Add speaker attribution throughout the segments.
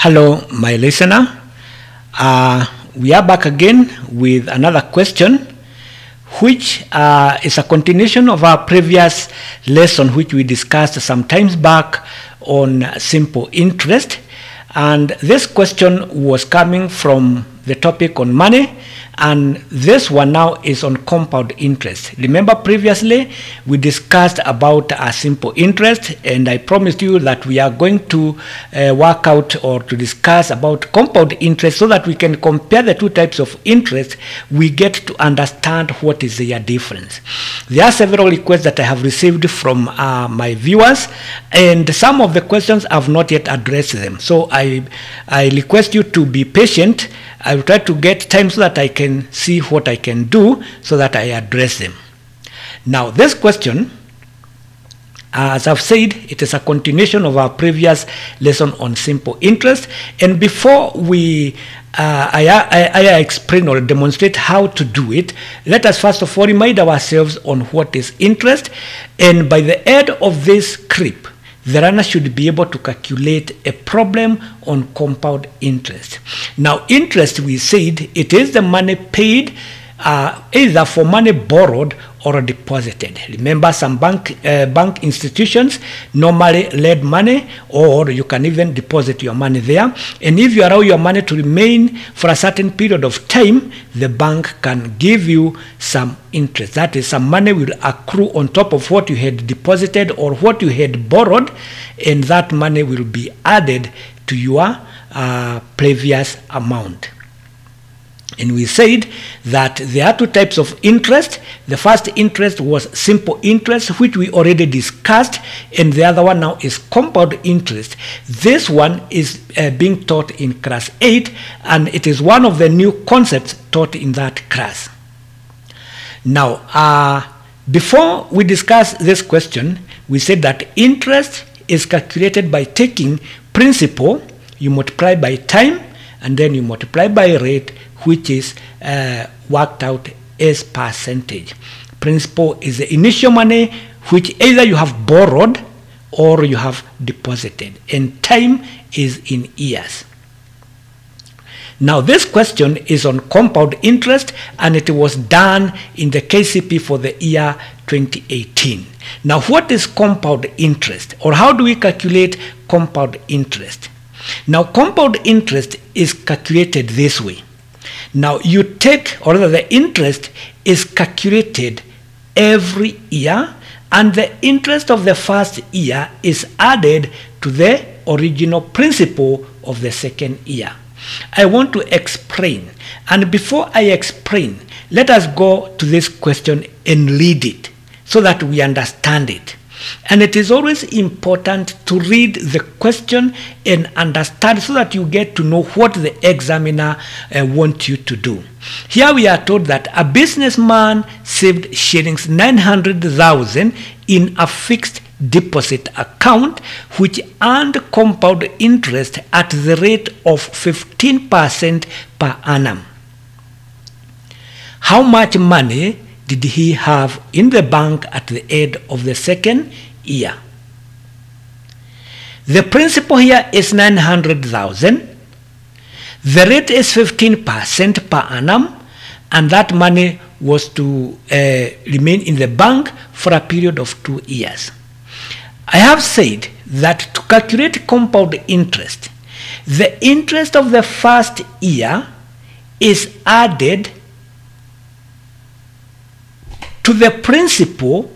Speaker 1: Hello, my listener. Uh, we are back again with another question, which uh, is a continuation of our previous lesson, which we discussed some times back on simple interest. And this question was coming from the topic on money, and this one now is on compound interest. Remember previously we discussed about a simple interest, and I promised you that we are going to uh, work out or to discuss about compound interest so that we can compare the two types of interest. We get to understand what is their difference. There are several requests that I have received from uh, my viewers, and some of the questions I have not yet addressed them. So I I request you to be patient. I will try to get time so that I can see what I can do so that I address them. Now, this question, as I've said, it is a continuation of our previous lesson on simple interest. And before we uh, I, I, I explain or demonstrate how to do it, let us first of all remind ourselves on what is interest. And by the end of this clip, the runner should be able to calculate a problem on compound interest. Now, interest, we said, it is the money paid uh, either for money borrowed or deposited. Remember, some bank uh, bank institutions normally lend money, or you can even deposit your money there. And if you allow your money to remain for a certain period of time, the bank can give you some interest. That is, some money will accrue on top of what you had deposited or what you had borrowed, and that money will be added to your uh, previous amount. And we said that there are two types of interest. The first interest was simple interest, which we already discussed, and the other one now is compound interest. This one is uh, being taught in class 8, and it is one of the new concepts taught in that class. Now, uh, before we discuss this question, we said that interest is calculated by taking principal, you multiply by time, and then you multiply by rate which is uh, worked out as percentage. Principal is the initial money which either you have borrowed or you have deposited, and time is in years. Now, this question is on compound interest and it was done in the KCPE for the year 2018. Now, what is compound interest or how do we calculate compound interest? Now, compound interest is calculated this way. Now you take, or rather the interest is calculated every year and the interest of the first year is added to the original principal of the second year. I want to explain and before I explain, let us go to this question and read it so that we understand it. And it is always important to read the question and understand so that you get to know what the examiner uh, wants you to do. Here we are told that a businessman saved shillings 900,000 in a fixed deposit account which earned compound interest at the rate of 15% per annum. How much money did he have in the bank at the end of the second year? The principal here is 900,000. The rate is 15% per annum, and that money was to uh, remain in the bank for a period of two years. I have said that to calculate compound interest, the interest of the first year is added to the principal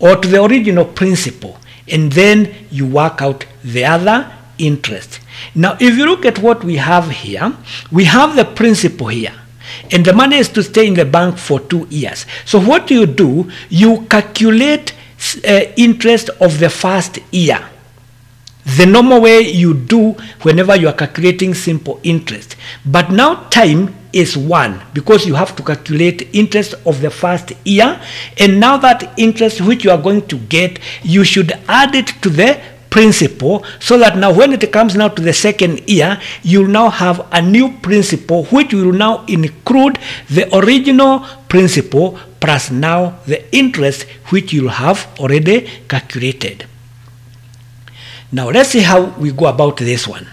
Speaker 1: or to the original principal and then you work out the other interest. Now if you look at what we have here, we have the principal here and the money is to stay in the bank for two years. So what do you do, you calculate uh, interest of the first year. The normal way you do whenever you are calculating simple interest. But now time is 1 because you have to calculate interest of the first year and now that interest which you are going to get you should add it to the principal so that now when it comes now to the second year you now have a new principal which will now include the original principal plus now the interest which you have already calculated Now let's see how we go about this one.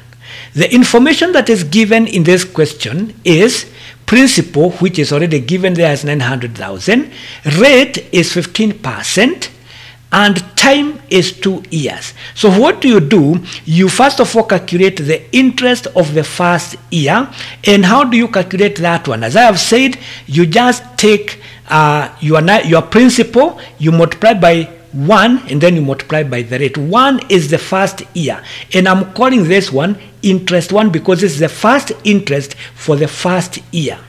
Speaker 1: The information that is given in this question is principal, which is already given there as 900,000, rate is 15%, and time is two years. So what do you do? You first of all calculate the interest of the first year. And how do you calculate that one? As I have said, you just take uh, your, your principal, you multiply by 1 and then you multiply by the rate. 1 is the first year. And I'm calling this one interest 1 because it's the first interest for the first year.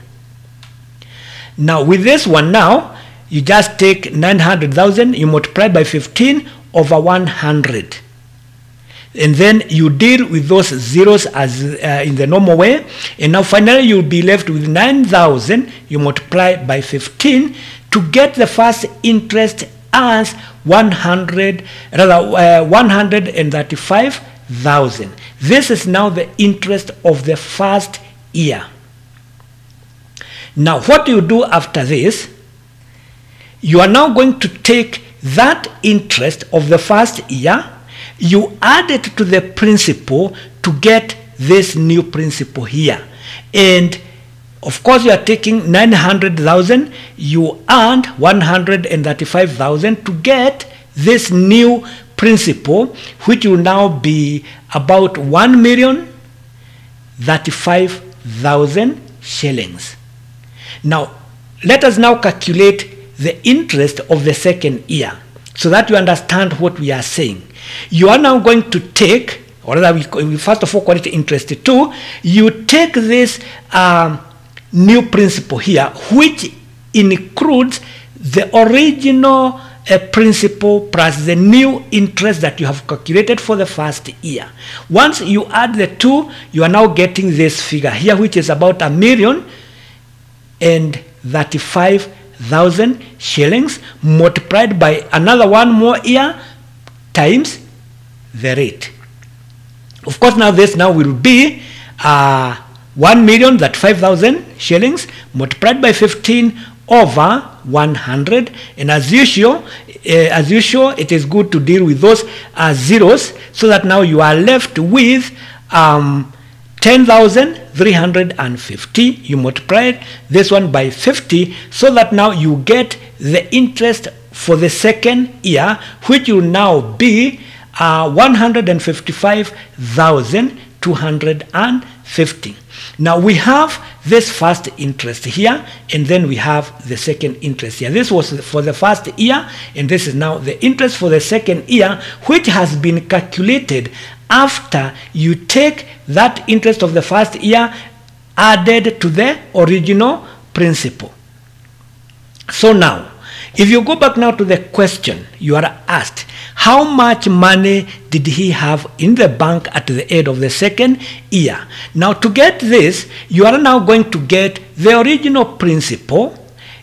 Speaker 1: Now with this one now, you just take 900,000, you multiply by 15 over 100. And then you deal with those zeros as uh, in the normal way. And now finally you'll be left with 9,000, you multiply by 15 to get the first interest as 100, rather uh, 135,000. This is now the interest of the first year. Now what you do after this, you are now going to take that interest of the first year, you add it to the principal to get this new principal here. And of course, you are taking 900,000, you earned 135,000 to get this new principal, which will now be about 1 million 35,000 shillings. Now, let us now calculate the interest of the second year so that you understand what we are saying. You are now going to take, or rather, we, first of all call it interest two. You take this um, new principle here, which includes the original uh, principle plus the new interest that you have calculated for the first year. Once you add the two, you are now getting this figure here, which is about a million and 35,000 shillings multiplied by another one more year times the rate. Of course, now this now will be uh, 1 million that 5,000 shillings multiplied by 15 over 100 and as usual uh, as usual it is good to deal with those uh, zeros so that now you are left with um, 10,350 you multiply this one by 50 so that now you get the interest for the second year which will now be uh, 155,250 now we have this first interest here, and then we have the second interest here. This was for the first year, and this is now the interest for the second year, which has been calculated after you take that interest of the first year added to the original principal. So now, if you go back now to the question you are asked, how much money did he have in the bank at the end of the second year? Now, to get this, you are now going to get the original principal,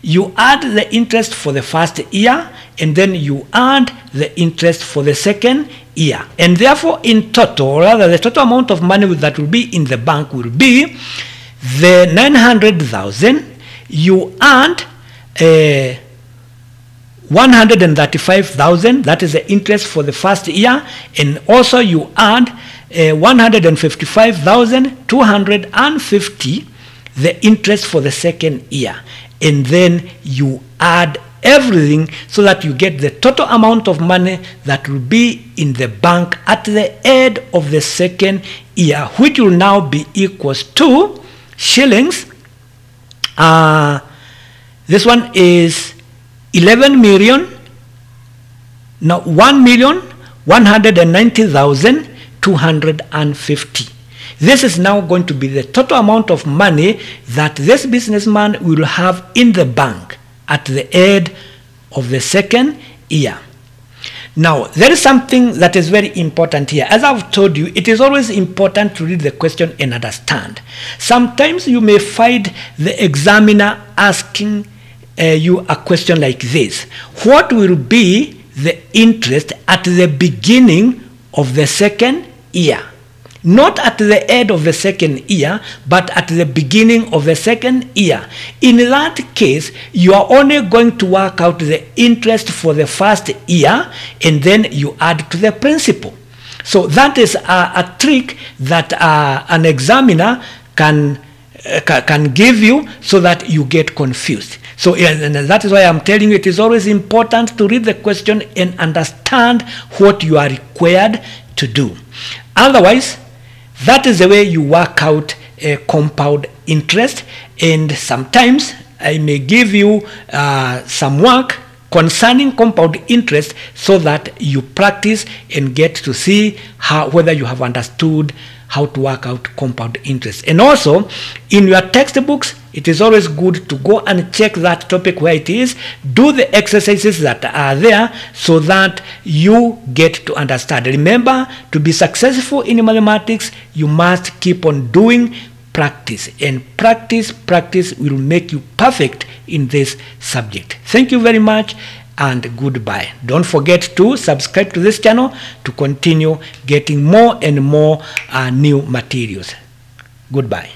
Speaker 1: you add the interest for the first year, and then you add the interest for the second year. And therefore, in total, rather, the total amount of money that will be in the bank will be the 900,000 you earned. Uh, 135,000 that is the interest for the first year and also you add uh, 155,250 the interest for the second year. And then you add everything so that you get the total amount of money that will be in the bank at the end of the second year which will now be equals to shillings. Uh, this one is 11 million, now 1 million 190,250. This is now going to be the total amount of money that this businessman will have in the bank at the end of the second year. Now, there is something that is very important here. As I've told you, it is always important to read the question and understand. Sometimes you may find the examiner asking uh, you a question like this What will be the interest at the beginning of the second year? Not at the end of the second year, but at the beginning of the second year. In that case, you are only going to work out the interest for the first year and then you add to the principal. So that is a, a trick that uh, an examiner can uh, ca- can give you so that you get confused. So and that is why I'm telling you it is always important to read the question and understand what you are required to do. Otherwise, that is the way you work out a compound interest. And sometimes I may give you uh, some work concerning compound interest so that you practice and get to see how whether you have understood how to work out compound interest. And also, in your textbooks, it is always good to go and check that topic where it is, do the exercises that are there so that you get to understand. Remember, to be successful in mathematics, you must keep on doing practice and practice practice will make you perfect in this subject thank you very much and goodbye. Don't forget to subscribe to this channel to continue getting more and more uh, new materials. Goodbye